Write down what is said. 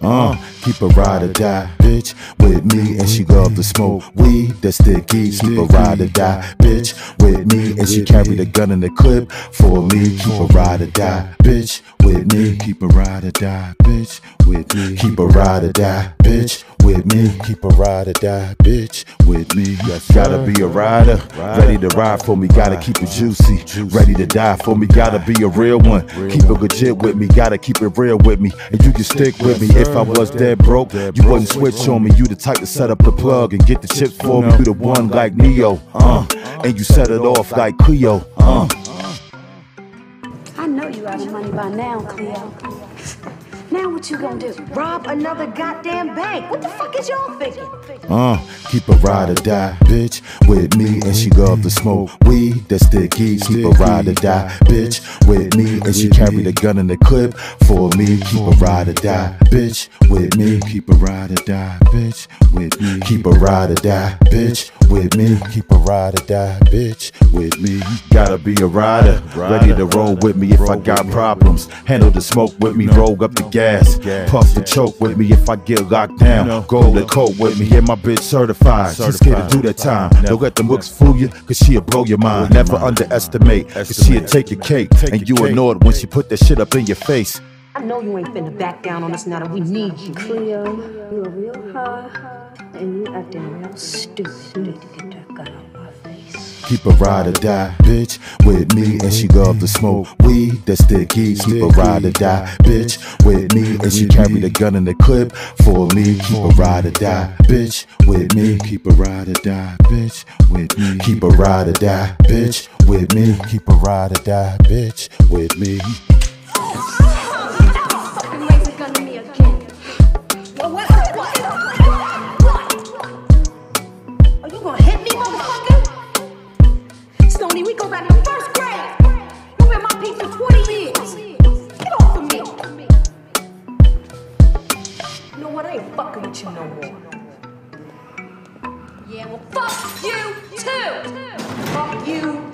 Uh, keep a ride or die, bitch, with me, and she love to smoke weed that sticky. Keep a ride or die, bitch, with me, and she carry the gun in the clip for me. Keep a ride or die, bitch, with me. Keep a ride or die, bitch, with me. Keep a ride or die, bitch, with me. Keep a ride or die, bitch, with me. Gotta be a rider, ready to ride for me. Gotta keep it juicy, ready to die for me. Gotta be a real one, keep it legit with me. Gotta keep it real with me, and you can stick with me. If I was dead broke, you wouldn't switch on me. You the type to set up the plug and get the chips for me. You the one like Neo, uh, and you set it off like Cleo, uh. I know you out of money by now, Cleo. Now what you gonna do? Rob another goddamn bank. What the fuck is y'all thinking? Uh, keep a ride or die, bitch, with me, and she love to smoke weed that sticky. Keep a ride or die, bitch, with me, and she carry the gun in the clip for me. Keep a ride or die, bitch, with me. Keep a ride or die, bitch, with me. Keep a ride or die, bitch, with me. Keep a ride or die, bitch, with me. Gotta be a rider, ready to roll with me if I got problems. Handle the smoke with me, roll up the gas, puff the choke with me if I get locked down. Gold and coat with me, yeah, my bitch certified. She's scared to do that time. Don't let them looks fool you, cause she'll blow your mind. Never underestimate, cause she'll take your cake. And you annoyed when she put that shit up in your face. I know you ain't finna back down on us now that we need you. Cleo, you are real high, and you acting real stupid. Need to get that gun out my face. Keep a ride or die, bitch, with me, and she love to smoke weed that sticky. Keep a ride or die, bitch, with me, and she carry the gun in the clip for me. Keep a ride or die, bitch, with me. Keep a ride or die, bitch, with me. Keep a ride or die, bitch, with me. Keep a ride or die, bitch, with me. Ain't fucking with you no more. Yeah, well, fuck you too. Fuck you. Fuck you.